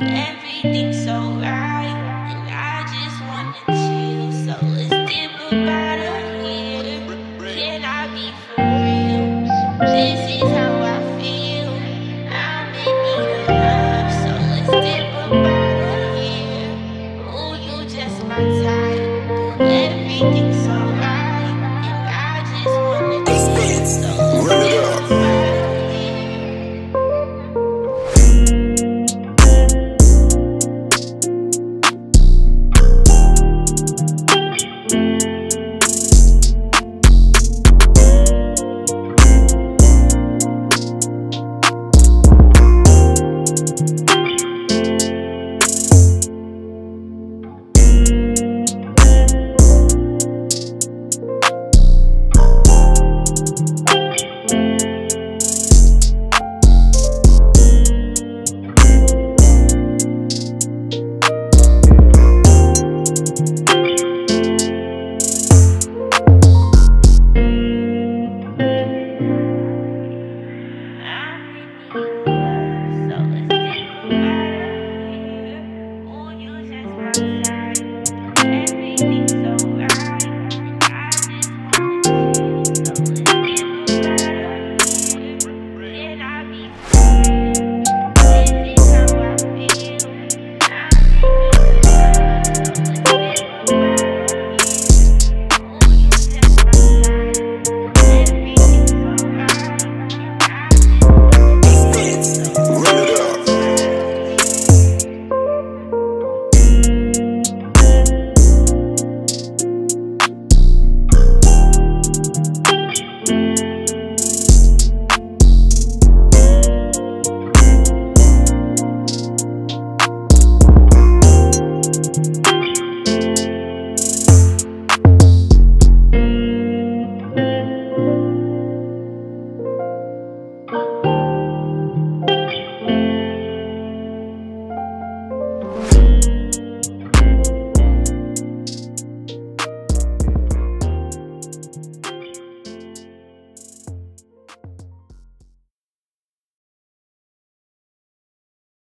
everything's so right. And I just wanna chill. So let's dip about.